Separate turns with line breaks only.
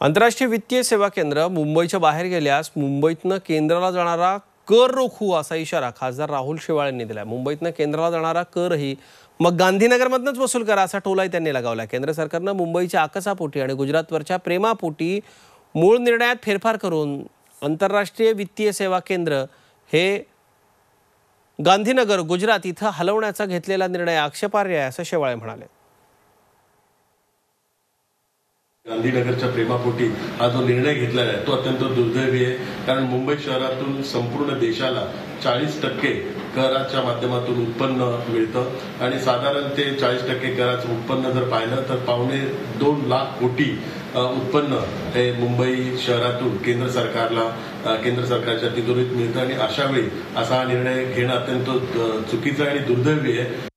आंतरराष्ट्रीय वित्तीय सेवा केंद्र मुंबईच्या बाहेर गेल्यास मुंबईतनं केंद्राला जाणारा कर रोखू असा इशारा खासदार राहुल शेवाळ यांनी दिलाय. मुंबईतनं केंद्राला जाणारा करही मग गांधीनगरमधनंच वसूल करा असा टोलाही त्यांनी लगावला केंद्र सरकारनं मुंबईच्या आकसापोटी आणि गुजरातवरच्या प्रेमापोटी मूळ निर्णयात फेरफार करून आंतरराष्ट्रीय वित्तीय सेवा केंद्र हे गांधीनगर गुजरात इथं हलवण्याचा घेतलेला निर्णय आक्षेपार्ह आहे असं शेवाळे म्हणाले.
गांधीनगरच्या प्रेमापोटी हा जो निर्णय घेतलेला आहे तो अत्यंत दुर्दैवी आहे. कारण मुंबई शहरातून संपूर्ण देशाला चाळीस टक्के कराच्या माध्यमातून उत्पन्न मिळतं. आणि साधारण ते चाळीस टक्के कराचं उत्पन्न जर पाहिलं तर पावणे दोन लाख कोटी उत्पन्न हे मुंबई शहरातून केंद्र सरकारला केंद्र सरकारच्या तिजोरीत मिळतं. आणि अशा वेळी असा हा निर्णय घेणं अत्यंत चुकीचं आणि दुर्दैवी आहे.